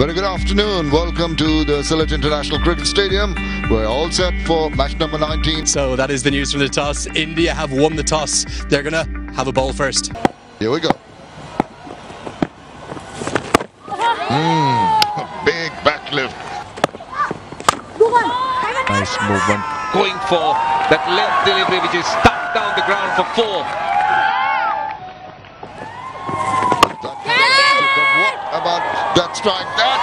Very good afternoon. Welcome to the Sylhet International Cricket Stadium. We're all set for match number 19. So that is the news from the toss. India have won the toss. They're going to have a ball first. Here we go. Mm, big backlift. Nice movement. Going for that length delivery which is stuck down the ground for four. About that strike? That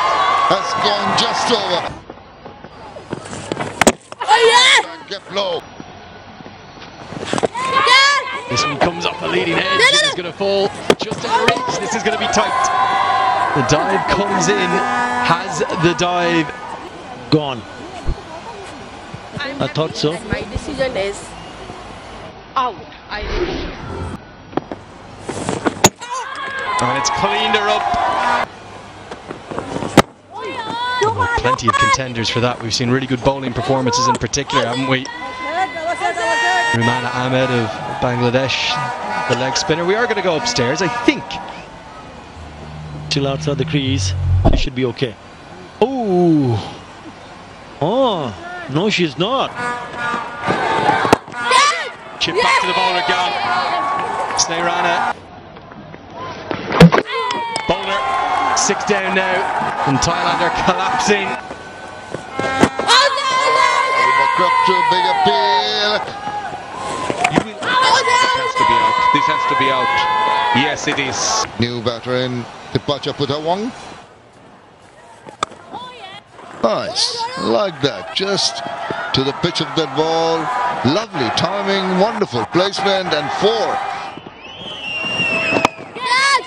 has gone just over. Oh, yeah. Get low. This one comes off the leading edge. This is going to fall just out of reach. Oh. This is going to be tight. The dive comes in, has the dive. gone. I thought so. My decision is out. I And it's cleaned her up. Plenty of contenders for that. We've seen really good bowling performances in particular, haven't we? Rumana Ahmed of Bangladesh, the leg spinner. We are going to go upstairs, I think. Still outside the crease. She should be okay. Oh. Oh. No, she's not. Chip back to the bowler again. Sneh Rana. Bowler, six down now. And Thailand are collapsing. McCrafter, big appeal. You will. Oh, this has to be out. This has to be out. Yes, it is. New batter in Thipatcha Putthawong. Nice, like that, just to the pitch of that ball. Lovely timing, wonderful placement, and four.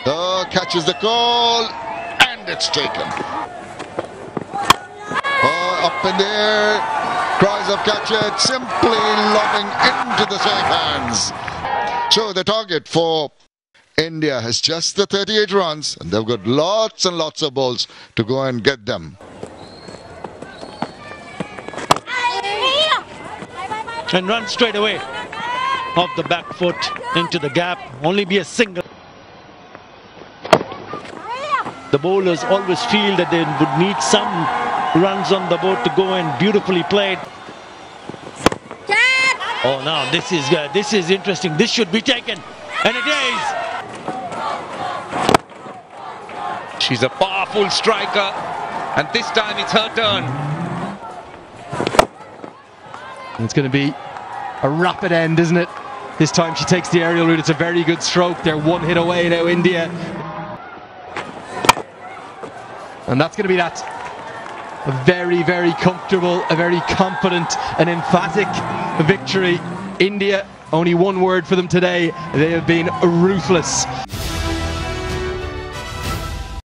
Oh, catches the call, and it's taken. Oh, up in the air, cries of catch it, simply lobbing into the safe hands. So the target for India has just the 38 runs, and they've got lots and lots of balls to go and get them. And run straight away. Off the back foot into the gap. Only be a single. The bowlers always feel that they would need some runs on the board to go and beautifully played. Oh, now this is uh, this is interesting. This should be taken, and it is. She's a powerful striker. And this time it's her turn. It's going to be a rapid end, isn't it? This time she takes the aerial route. It's a very good stroke. They're one hit away now, India. And that's going to be that. A very, very comfortable, a very confident and emphatic victory. India, only one word for them today. They have been ruthless.